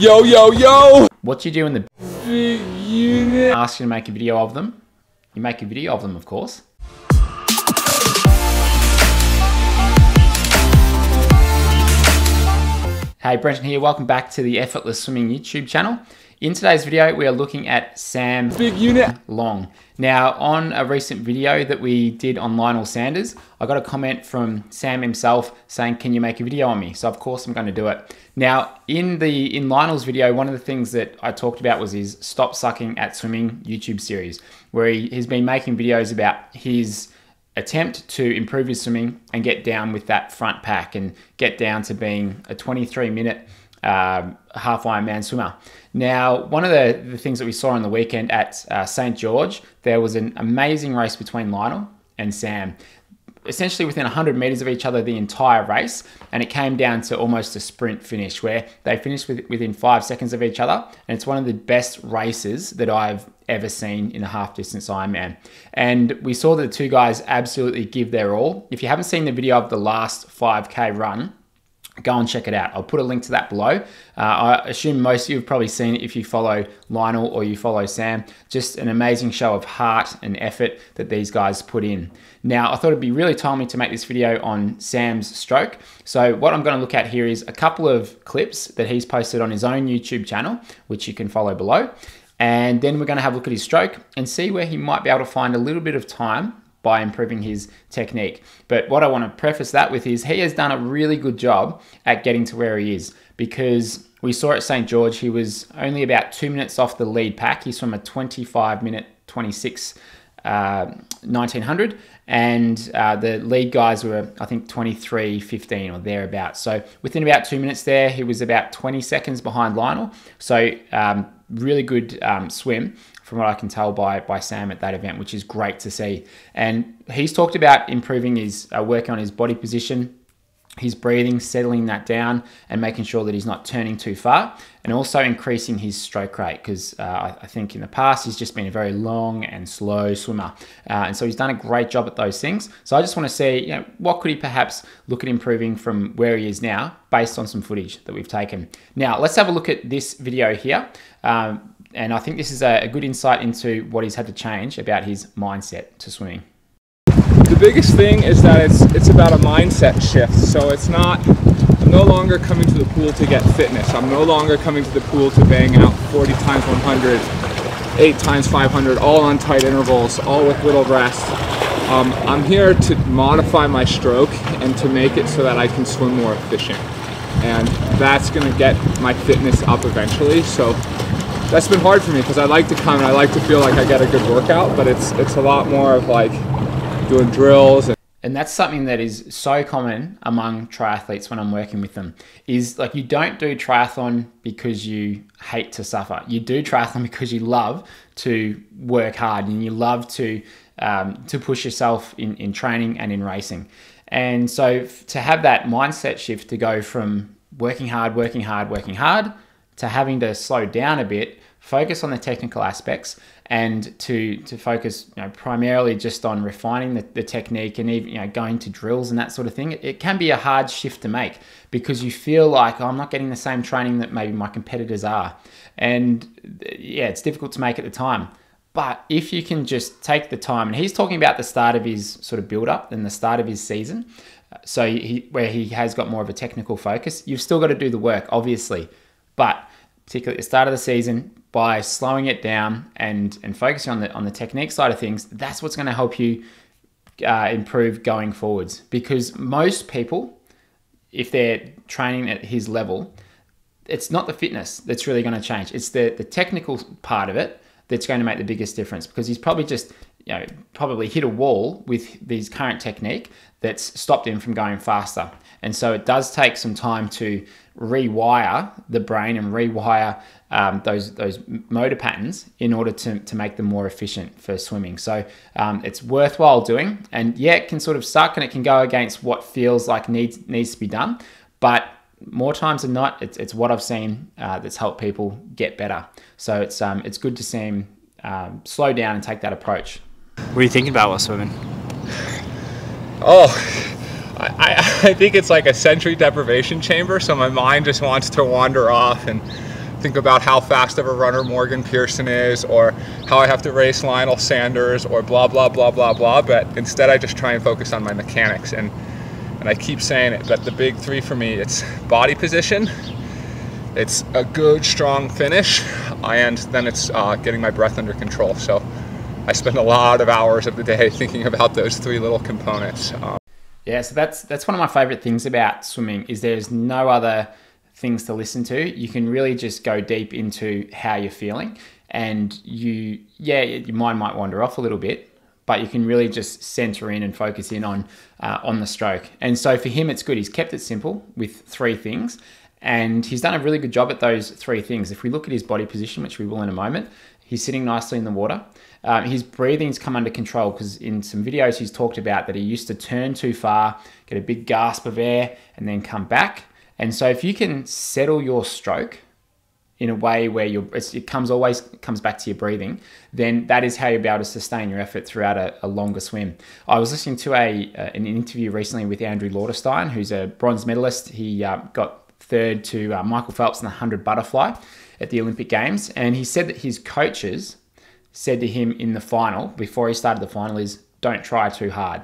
Yo, yo, yo! What you do in the ask you to make a video of them? You make a video of them, of course. Hey, Brenton here. Welcome back to the Effortless Swimming YouTube channel. In today's video, we are looking at Sam Big unit. Long. Now, on a recent video that we did on Lionel Sanders, I got a comment from Sam himself saying, "Can you make a video on me?" So of course I'm going to do it. Now, in the in Lionel's video, one of the things that I talked about was his Stop Sucking at Swimming YouTube series, where he, he's been making videos about his attempt to improve his swimming and get down with that front pack and get down to being a 23 minute um, half Ironman swimmer. Now, one of the, the things that we saw on the weekend at uh, St. George, there was an amazing race between Lionel and Sam essentially within 100 meters of each other the entire race and it came down to almost a sprint finish where they finished with, within five seconds of each other and it's one of the best races that i've ever seen in a half distance ironman and we saw the two guys absolutely give their all if you haven't seen the video of the last 5k run go and check it out. I'll put a link to that below. Uh, I assume most of you have probably seen it if you follow Lionel or you follow Sam. Just an amazing show of heart and effort that these guys put in. Now, I thought it'd be really timely to make this video on Sam's stroke. So what I'm gonna look at here is a couple of clips that he's posted on his own YouTube channel, which you can follow below. And then we're gonna have a look at his stroke and see where he might be able to find a little bit of time by improving his technique. But what I want to preface that with is he has done a really good job at getting to where he is because we saw at St. George he was only about two minutes off the lead pack. He's from a 25 minute 26 uh, 1900 and uh, the lead guys were I think 23.15 or thereabouts. So within about two minutes there, he was about 20 seconds behind Lionel. So um, really good um, swim from what I can tell by by Sam at that event, which is great to see. And he's talked about improving his uh, work on his body position, his breathing, settling that down, and making sure that he's not turning too far, and also increasing his stroke rate because uh, I think in the past he's just been a very long and slow swimmer, uh, and so he's done a great job at those things. So I just want to see, you know, what could he perhaps look at improving from where he is now, based on some footage that we've taken. Now let's have a look at this video here. Um, and I think this is a, a good insight into what he's had to change about his mindset to swimming. The biggest thing is that it's it's about a mindset shift. So it's not I'm no longer coming to the pool to get fitness. I'm no longer coming to the pool to bang out 40 times 100, 8 times 500, all on tight intervals, all with little rest. Um, I'm here to modify my stroke and to make it so that I can swim more efficient. And that's going to get my fitness up eventually. So that's been hard for me because I like to come and I like to feel like I get a good workout, but it's it's a lot more of like doing drills and and that's something that is so common among triathletes when I'm working with them is like you don't do triathlon because you hate to suffer. You do triathlon because you love to work hard and you love to um, to push yourself in, in training and in racing. And so to have that mindset shift to go from working hard, working hard, working hard to having to slow down a bit, focus on the technical aspects, and to to focus you know, primarily just on refining the, the technique and even you know going to drills and that sort of thing. It, it can be a hard shift to make because you feel like oh, I'm not getting the same training that maybe my competitors are, and yeah, it's difficult to make at the time. But if you can just take the time, and he's talking about the start of his sort of build up and the start of his season, so he, where he has got more of a technical focus, you've still got to do the work, obviously. But particularly at the start of the season, by slowing it down and and focusing on the on the technique side of things, that's what's going to help you uh, improve going forwards. Because most people, if they're training at his level, it's not the fitness that's really going to change. It's the the technical part of it that's going to make the biggest difference. Because he's probably just you know probably hit a wall with his current technique that's stopped him from going faster. And so it does take some time to rewire the brain and rewire um, those those motor patterns in order to, to make them more efficient for swimming. So um, it's worthwhile doing. And yeah, it can sort of suck and it can go against what feels like needs needs to be done. But more times than not, it's, it's what I've seen uh, that's helped people get better. So it's um, it's good to see him um, slow down and take that approach. What are you thinking about while swimming? Oh I, I think it's like a sensory deprivation chamber, so my mind just wants to wander off and think about how fast of a runner Morgan Pearson is or how I have to race Lionel Sanders or blah, blah, blah, blah, blah. But instead, I just try and focus on my mechanics. And, and I keep saying it, but the big three for me, it's body position, it's a good, strong finish, and then it's uh, getting my breath under control. So I spend a lot of hours of the day thinking about those three little components. Um, yeah, so that's that's one of my favorite things about swimming is there's no other things to listen to. You can really just go deep into how you're feeling, and you yeah your mind might wander off a little bit, but you can really just center in and focus in on uh, on the stroke. And so for him, it's good. He's kept it simple with three things, and he's done a really good job at those three things. If we look at his body position, which we will in a moment, he's sitting nicely in the water. Um, his breathing's come under control because in some videos he's talked about that he used to turn too far, get a big gasp of air, and then come back. And so if you can settle your stroke in a way where it comes always comes back to your breathing, then that is how you'll be able to sustain your effort throughout a, a longer swim. I was listening to a uh, an interview recently with Andrew Lauterstein, who's a bronze medalist. He uh, got third to uh, Michael Phelps in the 100 butterfly at the Olympic Games, and he said that his coaches said to him in the final, before he started the final, is don't try too hard.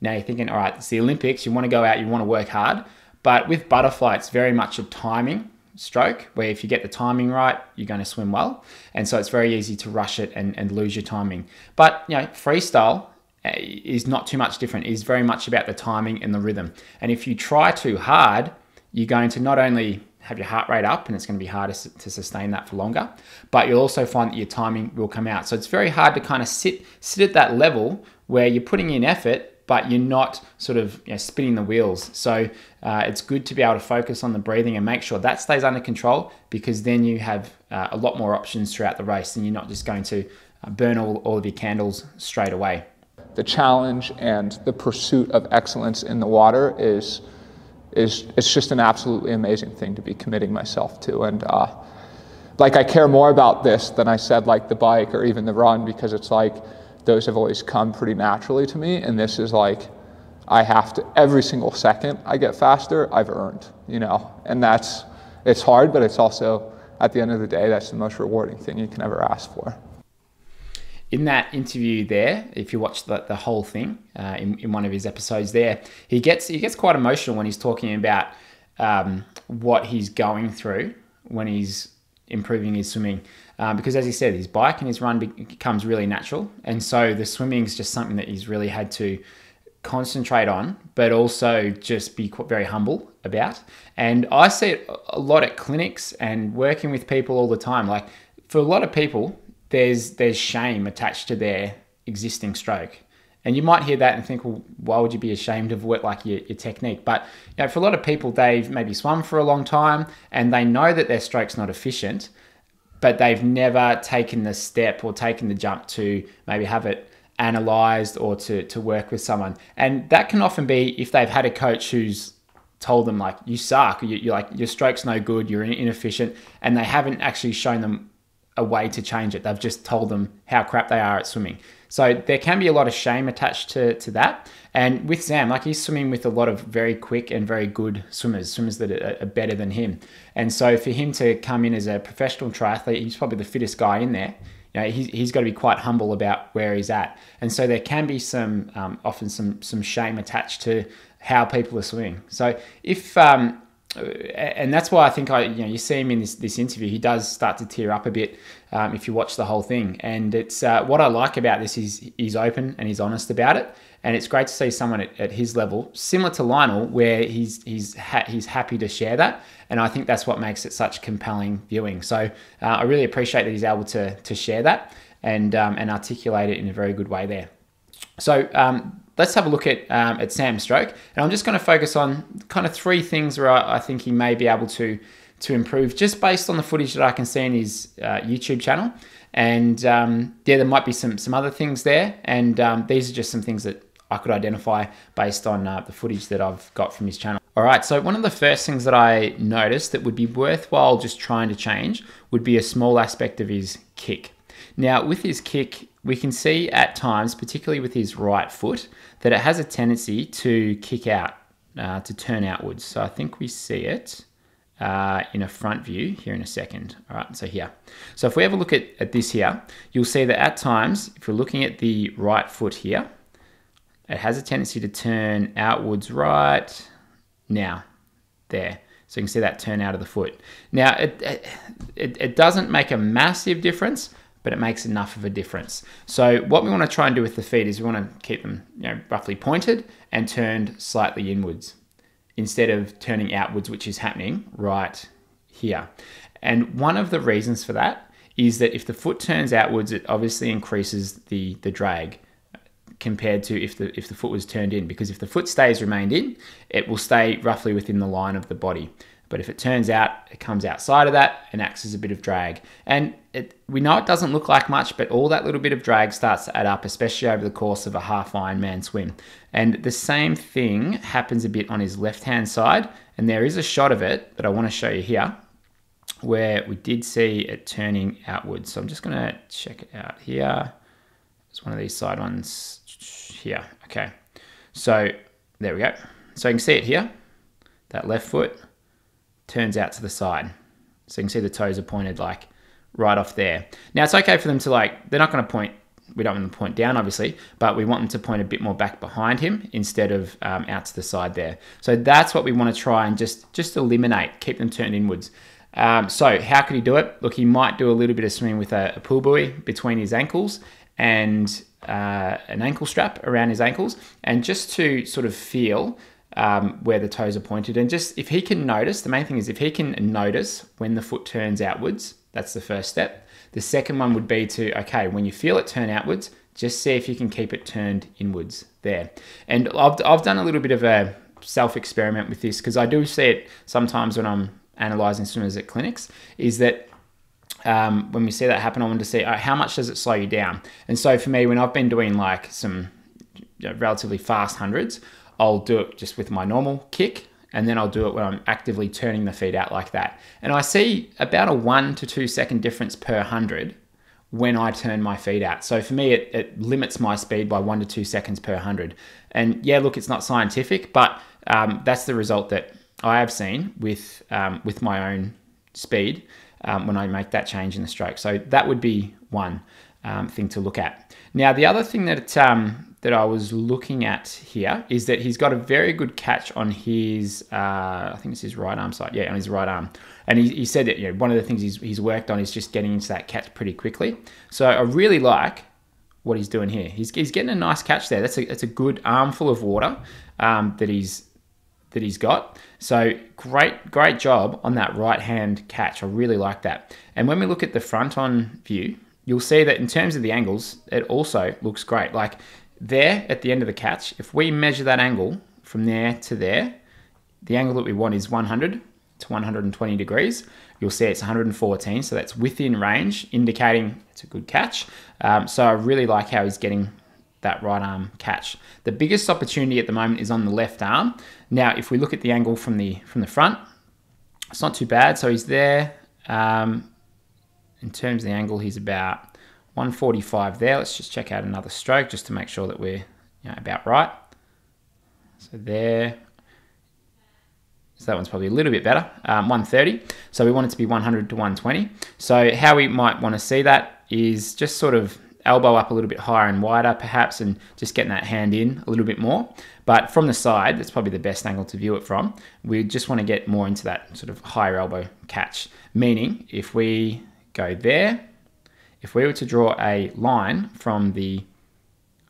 Now you're thinking, all right, it's the Olympics, you want to go out, you want to work hard. But with butterfly, it's very much a timing stroke where if you get the timing right, you're going to swim well. And so it's very easy to rush it and, and lose your timing. But, you know, freestyle eh, is not too much different. It is very much about the timing and the rhythm. And if you try too hard, you're going to not only have your heart rate up and it's going to be harder to sustain that for longer but you'll also find that your timing will come out. So it's very hard to kind of sit sit at that level where you're putting in effort but you're not sort of you know, spinning the wheels. So uh, it's good to be able to focus on the breathing and make sure that stays under control because then you have uh, a lot more options throughout the race and you're not just going to uh, burn all, all of your candles straight away. The challenge and the pursuit of excellence in the water is is it's just an absolutely amazing thing to be committing myself to. And uh, like I care more about this than I said like the bike or even the run because it's like those have always come pretty naturally to me. And this is like I have to every single second I get faster, I've earned, you know. And that's it's hard, but it's also at the end of the day that's the most rewarding thing you can ever ask for in that interview there, if you watch the, the whole thing uh, in, in one of his episodes there, he gets he gets quite emotional when he's talking about um, what he's going through when he's improving his swimming. Um, because as he said, his bike and his run becomes really natural, and so the swimming is just something that he's really had to concentrate on, but also just be very humble about. And I see it a lot at clinics and working with people all the time. Like for a lot of people, there's there's shame attached to their existing stroke. And you might hear that and think, well, why would you be ashamed of what like your, your technique? But you know, for a lot of people, they've maybe swum for a long time and they know that their stroke's not efficient, but they've never taken the step or taken the jump to maybe have it analyzed or to, to work with someone. And that can often be if they've had a coach who's told them like you suck, you, you're like your stroke's no good, you're inefficient, and they haven't actually shown them a way to change it. They've just told them how crap they are at swimming. So there can be a lot of shame attached to, to that. And with Sam, like he's swimming with a lot of very quick and very good swimmers, swimmers that are, better than him. And so for him to come in as a professional triathlete, he's probably the fittest guy in there. You know, he's, he's got to be quite humble about where he's at. And so there can be some, um, often some, some shame attached to how people are swimming. So if, um, and that's why I think I, you know, you see him in this, this interview. He does start to tear up a bit um, if you watch the whole thing. And it's uh, what I like about this is he's open and he's honest about it. And it's great to see someone at, at his level, similar to Lionel, where he's he's ha- he's happy to share that. And I think that's what makes it such compelling viewing. So uh, I really appreciate that he's able to to share that and um, and articulate it in a very good way there. So um, let's have a look at, um, at Sam's stroke. And I'm just going to focus on kind of three things where I, I, think he may be able to, to improve just based on the footage that I can see in his uh, YouTube channel. And um, yeah, there might be some, some other things there. And um, these are just some things that I could identify based on uh, the footage that I've got from his channel. All right, so one of the first things that I noticed that would be worthwhile just trying to change would be a small aspect of his kick. Now, with his kick, we can see at times, particularly with his right foot, that it has a tendency to kick out, uh, to turn outwards. So I think we see it uh, in a front view here in a second. All right, so here. So if we have a look at, at this here, you'll see that at times, if you're looking at the right foot here, it has a tendency to turn outwards right now, there. So you can see that turn out of the foot. Now, it, it, it doesn't make a massive difference, but it makes enough of a difference. So what we want to try and do with the feet is we want to keep them you know, roughly pointed and turned slightly inwards instead of turning outwards, which is happening right here. And one of the reasons for that is that if the foot turns outwards, it obviously increases the, the drag compared to if the if the foot was turned in because if the foot stays remained in it will stay roughly within the line of the body but if it turns out it comes outside of that and acts as a bit of drag and it, we know it doesn't look like much but all that little bit of drag starts to add up especially over the course of a half Ironman swim and the same thing happens a bit on his left hand side and there is a shot of it that I want to show you here where we did see it turning outwards so I'm just going to check it out here it's one of these side ones here. Okay, so there we go. So you can see it here. That left foot turns out to the side. So you can see the toes are pointed like right off there. Now it's okay for them to like, they're not going to point, we don't want them to point down obviously, but we want them to point a bit more back behind him instead of um, out to the side there. So that's what we want to try and just, just eliminate, keep them turned inwards. Um, so how could he do it? Look, he might do a little bit of swimming with a, a pull buoy between his ankles and uh, an ankle strap around his ankles, and just to sort of feel um, where the toes are pointed. And just if he can notice, the main thing is if he can notice when the foot turns outwards, that's the first step. The second one would be to, okay, when you feel it turn outwards, just see if you can keep it turned inwards there. And I've, I've done a little bit of a self experiment with this because I do see it sometimes when I'm analyzing swimmers at clinics, is that um, when we see that happen, I want to see uh, how much does it slow you down. And so for me, when I've been doing like some you know, relatively fast hundreds, I'll do it just with my normal kick, and then I'll do it when I'm actively turning the feet out like that. And I see about a one to two second difference per hundred when I turn my feet out. So for me, it, it limits my speed by one to two seconds per hundred. And yeah, look, it's not scientific, but um, that's the result that I have seen with um, with my own speed um, when I make that change in the stroke. So that would be one um, thing to look at. Now, the other thing that um, that I was looking at here is that he's got a very good catch on his, uh, I think it's his right arm side, yeah, on his right arm. And he, he said that you know, one of the things he's, he's worked on is just getting into that catch pretty quickly. So I really like what he's doing here. He's, he's getting a nice catch there. That's a, that's a good armful of water um, that he's that he's got. So great, great job on that right hand catch. I really like that. And when we look at the front on view, you'll see that in terms of the angles, it also looks great. Like there at the end of the catch, if we measure that angle from there to there, the angle that we want is 100 to 120 degrees. You'll see it's 114, so that's within range, indicating it's a good catch. Um, so I really like how he's getting that right arm catch. The biggest opportunity at the moment is on the left arm. Now, if we look at the angle from the from the front, it's not too bad. So he's there. Um, in terms of the angle, he's about 145 there. Let's just check out another stroke just to make sure that we're you know, about right. So there. So that one's probably a little bit better, um, 130. So we want it to be 100 to 120. So how we might want to see that is just sort of elbow up a little bit higher and wider perhaps and just getting that hand in a little bit more. But from the side, that's probably the best angle to view it from. We just want to get more into that sort of higher elbow catch. Meaning if we go there, if we were to draw a line from the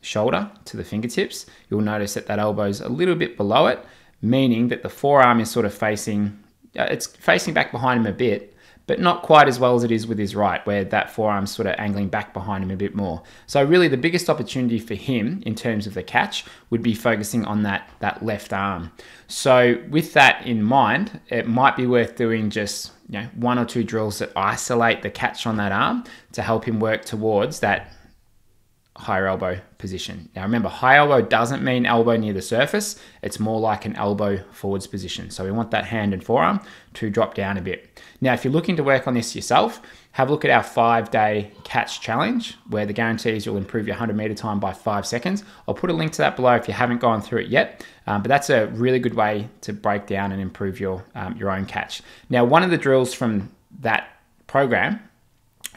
shoulder to the fingertips, you'll notice that that elbow's a little bit below it, meaning that the forearm is sort of facing, uh, it's facing back behind him a bit, but not quite as well as it is with his right, where that forearm's sort of angling back behind him a bit more. So really the biggest opportunity for him in terms of the catch would be focusing on that, that left arm. So with that in mind, it might be worth doing just you know, one or two drills that isolate the catch on that arm to help him work towards that higher elbow position. Now remember, high elbow doesn't mean elbow near the surface. It's more like an elbow forwards position. So we want that hand and forearm to drop down a bit. Now, if you're looking to work on this yourself, have a look at our five day catch challenge where the guarantee is you'll improve your 100 meter time by five seconds. I'll put a link to that below if you haven't gone through it yet. Um, but that's a really good way to break down and improve your, um, your own catch. Now, one of the drills from that program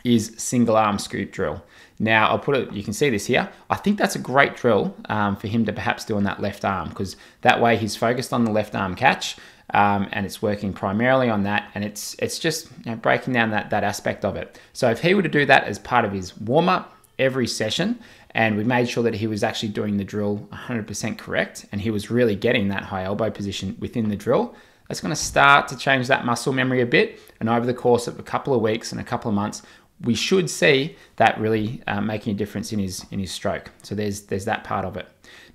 is single arm scoop drill. Now I'll put it, you can see this here. I think that's a great drill um, for him to perhaps do on that left arm because that way he's focused on the left arm catch um, and it's working primarily on that and it's it's just you know, breaking down that, that aspect of it. So if he were to do that as part of his warm up every session and we made sure that he was actually doing the drill 100% correct and he was really getting that high elbow position within the drill, that's going to start to change that muscle memory a bit. And over the course of a couple of weeks and a couple of months, we should see that really uh, making a difference in his in his stroke. So there's there's that part of it.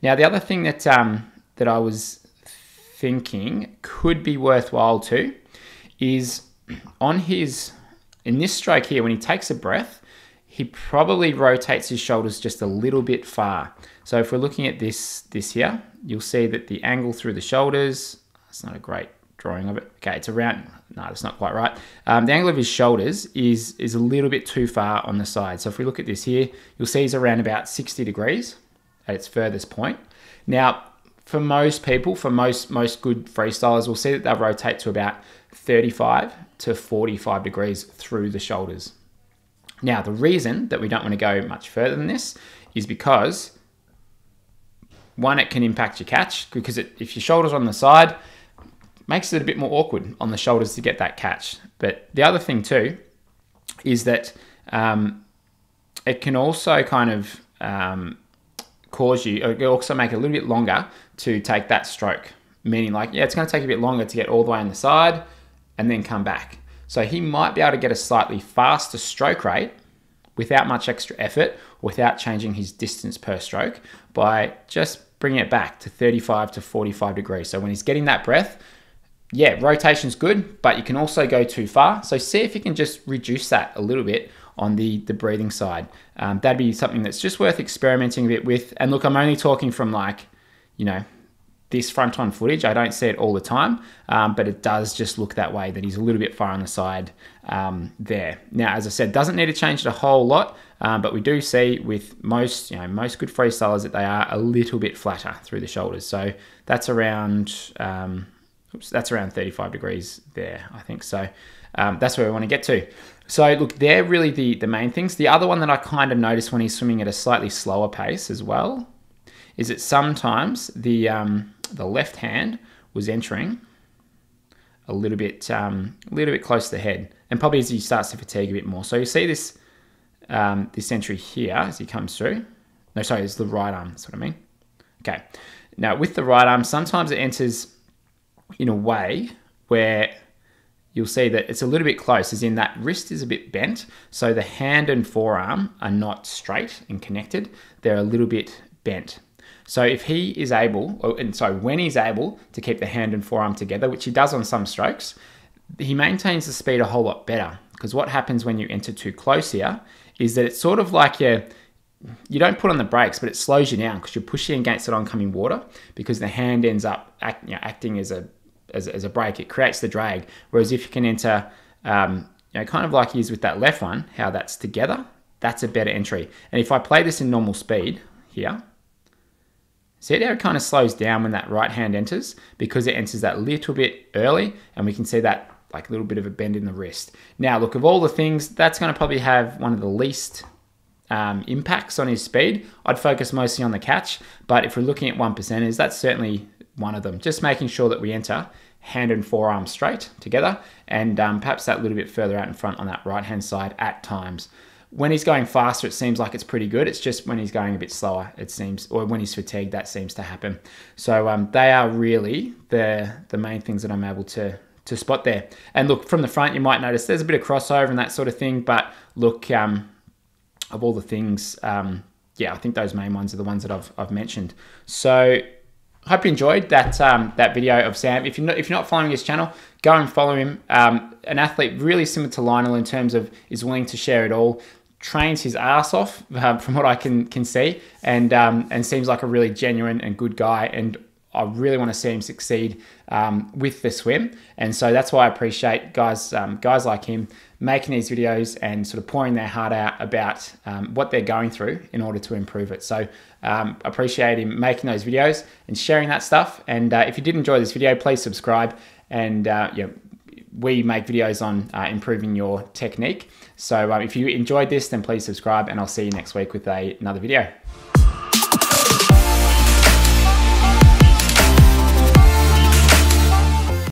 Now the other thing that um, that I was thinking could be worthwhile too is on his in this stroke here when he takes a breath, he probably rotates his shoulders just a little bit far. So if we're looking at this this here, you'll see that the angle through the shoulders. It's not a great drawing of it. Okay, it's around, no, that's not quite right. Um, the angle of his shoulders is, is a little bit too far on the side. So if we look at this here, you'll see he's around about 60 degrees at its furthest point. Now, for most people, for most, most good freestylers, we'll see that they'll rotate to about 35 to 45 degrees through the shoulders. Now, the reason that we don't want to go much further than this is because one, it can impact your catch because it, if your shoulder's on the side, makes it a bit more awkward on the shoulders to get that catch. But the other thing too is that um, it can also kind of um, cause you, it also make it a little bit longer to take that stroke. Meaning, like, yeah, it's going to take a bit longer to get all the way on the side and then come back. So he might be able to get a slightly faster stroke rate without much extra effort, without changing his distance per stroke, by just bringing it back to 35 to 45 degrees. So when he's getting that breath, yeah, rotation's good, but you can also go too far. So see if you can just reduce that a little bit on the, the breathing side. Um, that'd be something that's just worth experimenting a bit with. And look, I'm only talking from like, you know, this front on footage. I don't see it all the time, um, but it does just look that way that he's a little bit far on the side um, there. Now, as I said, doesn't need to change it a whole lot, um, but we do see with most, you know, most good freestylers that they are a little bit flatter through the shoulders. So that's around, um, Oops, that's around 35 degrees there, I think. So um, that's where we want to get to. So look, they're really the, the main things. The other one that I kind of noticed when he's swimming at a slightly slower pace as well is that sometimes the, um, the left hand was entering a little bit um, a little bit close to the head and probably as he starts to fatigue a bit more. So you see this um, this entry here as he comes through. No, sorry, it's the right arm. That's what I mean. Okay. Now with the right arm, sometimes it enters in a way where you'll see that it's a little bit close, as in that wrist is a bit bent. So the hand and forearm are not straight and connected, they're a little bit bent. So if he is able, oh, and so when he's able to keep the hand and forearm together, which he does on some strokes, he maintains the speed a whole lot better. Because what happens when you enter too close here is that it's sort of like you you don't put on the brakes, but it slows you down because you're pushing against that oncoming water because the hand ends up act, you know, acting as a as, as a brake. it creates the drag. Whereas if you can enter, um, you know, kind of like he is with that left one, how that's together, that's a better entry. And if I play this in normal speed here, see how it kind of slows down when that right hand enters because it enters that little bit early and we can see that like a little bit of a bend in the wrist. Now, look, of all the things, that's going to probably have one of the least um, impacts on his speed. I'd focus mostly on the catch, but if we're looking at one percenters, that's certainly one of them. Just making sure that we enter hand and forearm straight together and um, perhaps that little bit further out in front on that right hand side at times. When he's going faster, it seems like it's pretty good. It's just when he's going a bit slower, it seems, or when he's fatigued, that seems to happen. So um, they are really the the main things that I'm able to to spot there. And look from the front, you might notice there's a bit of crossover and that sort of thing. But look, um, of all the things, um, yeah, I think those main ones are the ones that I've I've mentioned. So hope you enjoyed that um, that video of Sam. If you're not if you're not following his channel, go and follow him. Um, an athlete really similar to Lionel in terms of is willing to share it all. trains his ass off um, from what I can can see, and um, and seems like a really genuine and good guy. And I really want to see him succeed um, with the swim, and so that's why I appreciate guys um, guys like him making these videos and sort of pouring their heart out about um, what they're going through in order to improve it. So um, appreciate him making those videos and sharing that stuff. And uh, if you did enjoy this video, please subscribe. And uh, yeah, we make videos on uh, improving your technique. So uh, if you enjoyed this, then please subscribe, and I'll see you next week with a, another video.